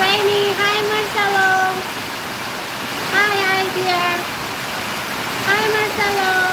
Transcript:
raining. Hi, Marcelo. Hi, hi. Hi, Marcelo.